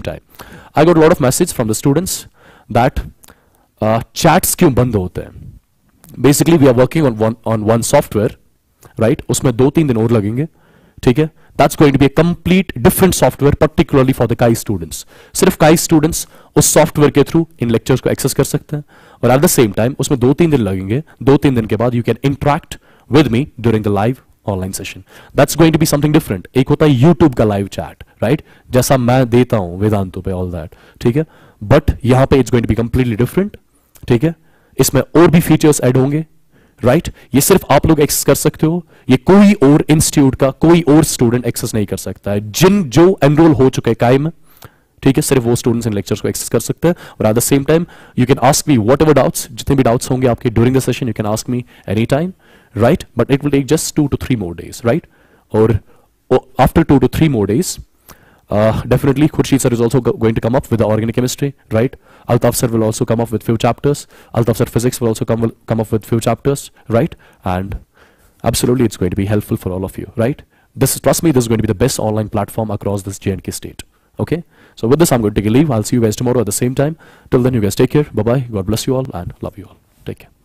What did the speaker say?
same time, I got a lot of message from the students that uh, chats क्यों बंद होते हैं? Basically we are working on one on one software right उसमें दो तीन दिन और लगेंगे ठीक है? That's going to be a complete different software particularly for the kai students. सिर्फ़ kai students उस सॉफ्टवेयर के थ्रू इन लेक्चर्स को एक्सेस कर सकते हैं और एट द सेम टाइम उसमें दो तीन दिन लगेंगे। दो तीन दिन के बाद you can interact with me during the live online session that's going to be something different एक होता है यूट्यूब का लाइव चैट राइट जैसा मैं देता हूँ वेदांतों पे ऑल दैट ठीक है? बट यहाँ पे it's going to be completely different ठीक है? इसमें और भी फीचर्स ऐड होंगे राइट right? ये सिर्फ़ आप लोग एक्सेस कर सकते हो। ये कोई और इंस्टीट्यूट का, कोई और स्टूडेंट एक्सेस नहीं कर सकता है। जिन, जो एनरोल हो चुके काय में ठीक है? सिर्फ़ वो स्टूडेंट्स इन लेक्चर्स को एक्सेस कर सकते हैं। और at the same time you can ask me whatever doubts जितने भी डाउट्स होंगे आपके during the session you can ask me any time right? But it will take just two to three more days, right? Or, or after two to three more days, uh, definitely Khurshid sir is also go going to come up with the organic chemistry, right? Altaf sir will also come up with few chapters. Altaf sir physics will also come, will come up with few chapters, right? And absolutely it's going to be helpful for all of you, right? This, trust me, this is going to be the best online platform across this JNK state, okay? So with this, I'm going to take a leave. I'll see you guys tomorrow at the same time. Till then, you guys take care. Bye-bye. God bless you all and love you all. Take care.